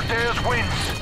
Cortez wins.